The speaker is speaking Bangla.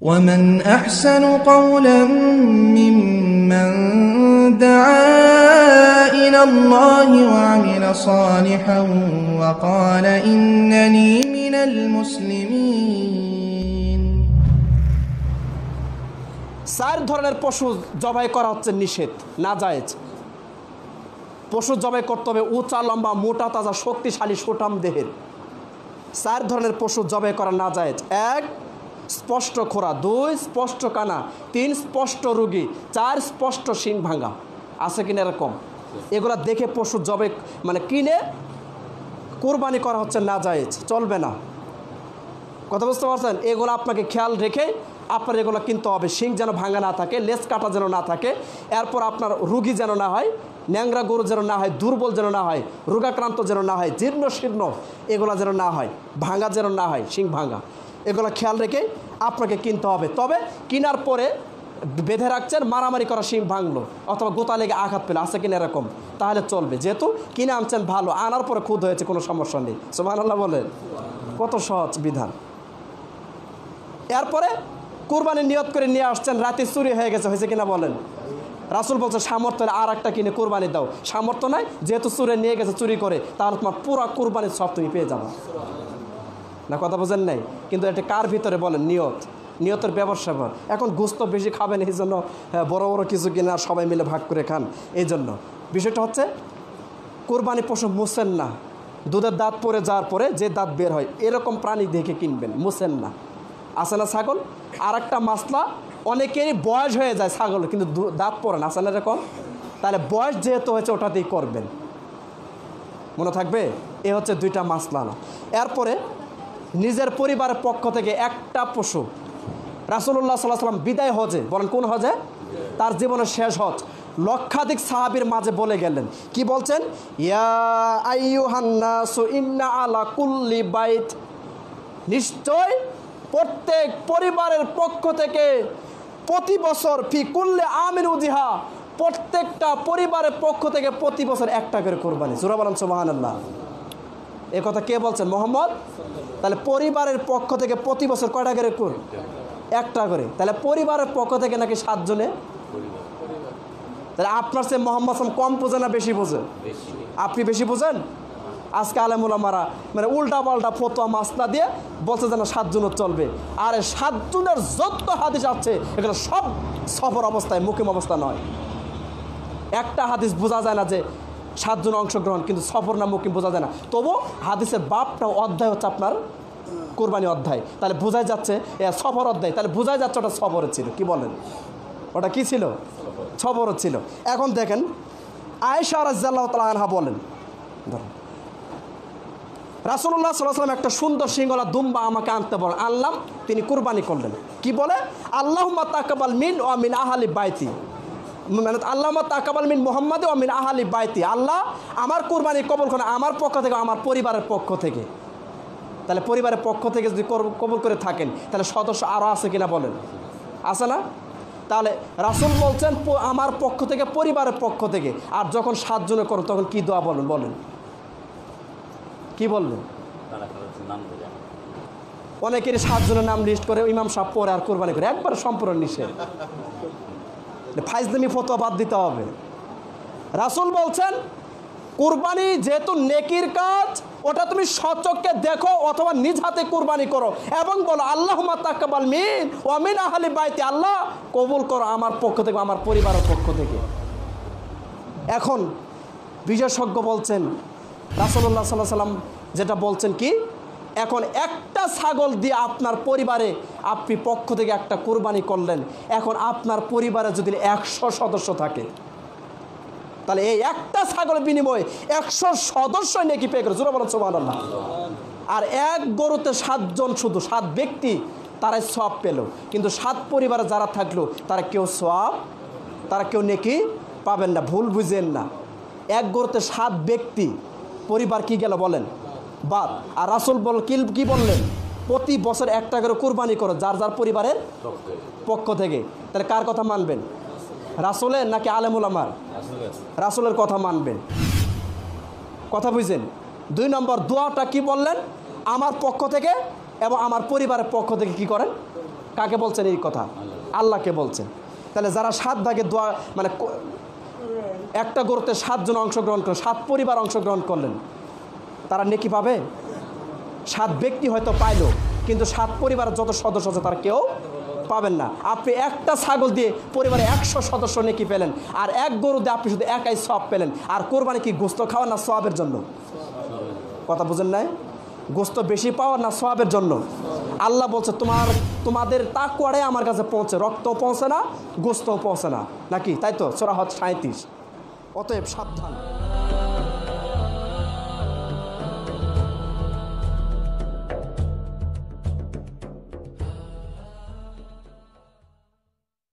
ومن أحسن قولا ممن دعا إلى الله وعمل صالحا وقال إنني من المسلمين চার ধরনের পশু জবাই করা হচ্ছে নিষেধ না জায়েজ পশু জবাই করতে হবে উঁচা লম্বা মোটা তাজা শক্তিশালী সুঠাম দেহের চার ধরনের পশু জবাই করা না জায়েজ এক স্পষ্ট খোরা, দুই স্পষ্ট কানা, তিন স্পষ্ট রুগী, চার স্পষ্ট শিং ভাঙা আছে কিনা এরকম? এগুলা দেখে পশু জবে মানে কিনে কোরবানি করা হচ্ছে না জায়েজ চলবে না। কথা বুঝতে পারছেন? এগুলো আপনাকে খেয়াল রেখে আপনার এগুলো কিনতে হবে। শিং যেন ভাঙা না থাকে লেস কাটা যেন না থাকে, এরপর আপনার রুগী যেন না হয়, ন্যাংরা গরু যেন না হয়, দুর্বল যেন না হয়, রোগাক্রান্ত যেন না হয়, জীর্ণ শীর্ণ এগুলো যেন না হয়, ভাঙা যেন না হয়, শিং ভাঙা। এগুলো খেয়াল রেখে আপনাকে কিনতে হবে। তবে কেনার পরে বেঁধে রাখছেন, মারামারি করা শিং ভাঙলো অথবা গোতা লেগে আঘাত পেল, আছে কিনা এরকম? তাহলে চলবে। যেহেতু কিনে আনছেন ভালো, আনার পরে খুদ হয়েছে, কোনো সমস্যা নেই। সোমান আল্লাহ বলেন। কত সহজ বিধান। এরপরে কোরবানি নিয়ত করে নিয়ে আসছেন, রাতে চুরি হয়ে গেছে, হয়েছে কিনা বলেন? রাসুল বলছে, সামর্থ্য আর একটা কিনে কোরবানি দাও। সামর্থ্য নাই, যেহেতু চুরে নিয়ে গেছে, চুরি করে, তাহলে তোমার পুরো কোরবানির সব তুমি পেয়ে যাবে। না কথা বোঝেন নাই? কিন্তু এটা কার ভিতরে বলেন? নিয়ত। নিয়তের ব্যবসা এখন গোস্ত বেশি খাবেন এই জন্য হ্যাঁ, বড় বড় কিছু কিনা সবাই মিলে ভাগ করে খান। এই জন্য। বিষয়টা হচ্ছে কোরবানি পশু মুছেন না। দুধের দাঁত পরে যাওয়ার পরে যে দাঁত বের হয় এরকম প্রাণী দেখে কিনবেন মুছেন না। আসে না ছাগল? আর একটা মাসলা অনেকেরই বয়স হয়ে যায় ছাগল কিন্তু দাঁত পরে না। আসে না এরকম? তাহলে বয়স যেহেতু হয়েছে ওটাতেই করবেন। মনে থাকবে? এ হচ্ছে দুইটা মাসলা না এরপরে নিজের পরিবারের পক্ষ থেকে একটা পশু রাসুল্লাহ সাল্লাহ সাল্লাম বিদায় হজে, বলেন কোন হজে? তার জীবনের শেষ হজ। লক্ষাধিক সাহাবির মাঝে বলে গেলেন, কি বলছেন? ইয়া আলা কুল্লি নিশ্চয় প্রত্যেক পরিবারের পক্ষ থেকে প্রতি বছর ফি কুল্লে আমিন উজিহা প্রত্যেকটা পরিবারের পক্ষ থেকে প্রতি বছর একটা করে কোরবানি। সুরা বলেন আল্লাহ এ কথা কে বলছেন মোহাম্মদ? তাহলে পরিবারের পক্ষ থেকে প্রতি বছর কয়টা করে কোর একটা করে। তাহলে পরিবারের পক্ষ থেকে নাকি সাতজনে? তাহলে আপনার সে মোহাম্মদ কম বোঝে না বেশি বোঝে? আপনি বেশি বোঝেন? আজকে আলেমুলামারা মানে উল্টা পাল্টা ফতোয়া মাসলা দিয়ে বলছে যেন সাতজনের চলবে। আর সাতজনের যত হাদিস আছে, এগুলো সব সফর অবস্থায় মুকিম অবস্থা নয়। একটা হাদিস বোঝা যায় না যে সাতজন অংশগ্রহণ, কিন্তু সফর না মুকিম বোঝা যায় না। তবু হাদিসের বাপটা অধ্যায় হচ্ছে আপনার কোরবানি অধ্যায়। তাহলে বোঝাই যাচ্ছে সফর অধ্যায়, তাহলে বোঝাই যাচ্ছে ওটা সফরে ছিল, কি বলেন? ওটা কি ছিল? সফরও ছিল। এখন দেখেন, আয়েশা রাজ্লাহ তালহা বলেন, ধরেন রাসুল্লাহ সাল্লাম একটা সুন্দর সিংহলা দুম্বা আমাকে আনতে বলেন, আনলাম, তিনি কুরবানি করলেন। কি বলে? আল্লাহ তাকাবাল মিন ও মিন আহালি বাইতি। আল্লাহ তাকাবাল মিন মোহাম্মদ ও মিন আহালি বাইতি। আল্লাহ আমার কুরবানি কবল করে আমার পক্ষ থেকে, আমার পরিবারের পক্ষ থেকে। তাহলে পরিবারের পক্ষ থেকে যদি কবল করে থাকেন, তাহলে সদস্য আরও আছে কিনা বলেন? আছে না? তাহলে রাসুল বলছেন আমার পক্ষ থেকে, পরিবারের পক্ষ থেকে। আর যখন সাতজনে করো তখন কি দোয়া বলেন? বলেন। কি বলবেন অনেকেরই সাতজনের নাম লিস্ট করে ইমাম সাহেব পরে আর কোরবানি করে। একবার সম্পূর্ণ নিষেধ। ফাইজদামি ফতোয়া বাদ দিতে হবে। রাসুল বলছেন, কুরবানি যেহেতু নেকির কাজ, ওটা তুমি সচককে দেখো অথবা নিজ হাতে কুরবানি করো এবং বলো আল্লাহ তাকাবাল মিন ও মিন আহালি বাইতে। আল্লাহ কবুল করো আমার পক্ষ থেকে, আমার পরিবারের পক্ষ থেকে। এখন বিশেষজ্ঞ বলছেন রাসুল্লাহ সাল্লাহ সাল্লাম যেটা বলছেন কি এখন একটা ছাগল দিয়ে আপনার পরিবারে আপনি পক্ষ থেকে একটা কোরবানি করলেন, এখন আপনার পরিবারে যদি একশো সদস্য থাকে, তাহলে এই একটা ছাগলের বিনিময়ে একশো সদস্য নাকি পে করে? জোরে বলেন সোমান আর এক গরুতে সাতজন শুধু, সাত ব্যক্তি, তারাই সব পেল। কিন্তু সাত পরিবারে যারা থাকল, তারা কেউ সব তারা কেউ নেকি পাবেন না, ভুল বুঝেন না। এক গরুতে সাত ব্যক্তি, পরিবার কি গেল বলেন? বাদ। আর রাসুল বল কিল কি বললেন? প্রতি বছর একটা করে কুরবানি করো, যার যার পরিবারের পক্ষ থেকে। তাহলে কার কথা মানবেন? রাসুলের নাকি আলেমুল আমার? রাসুলের কথা মানবেন। কথা বুঝছেন? দুই নম্বর, দোয়াটা কি বললেন? আমার পক্ষ থেকে এবং আমার পরিবারের পক্ষ থেকে কি করেন? কাকে বলছেন এই কথা? আল্লাহকে বলছেন। তাহলে যারা সাত ভাগে দোয়া মানে একটা গরুতে সাতজন অংশগ্রহণ করেন, সাত পরিবার অংশগ্রহণ করলেন। তারা নেকি পাবে? সাত ব্যক্তি হয়তো পাইলো, কিন্তু সাত পরিবারের যত সদস্য আছে তারা কেউ পাবেন না। আপনি একটা ছাগল দিয়ে পরিবারে একশো সদস্য নেকি পেলেন, আর এক গরু দিয়ে আপনি শুধু একাই সব পেলেন। আর কোরবানি কি গোস্ত খাওয়া না সবের জন্য? কথা বুঝেন নাই? গোস্ত বেশি পাওয়া না সবের জন্য? আল্লাহ বলছে, তোমার, তোমাদের তাকুয়ারে আমার কাছে পৌঁছে রক্ত পৌঁছে না, গোস্তও পৌঁছে না। নাকি? তাই তো? সোরা হত সাঁত্রিশ অতএব সাবধান।